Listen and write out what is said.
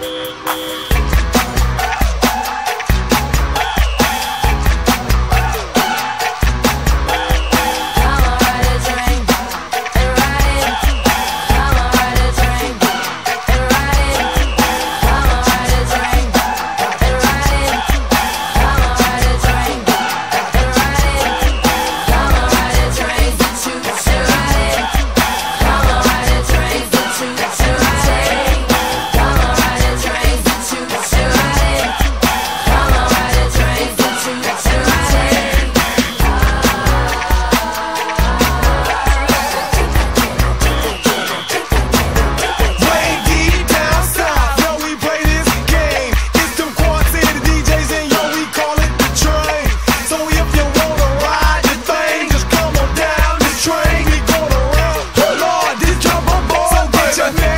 Thank 멈췄네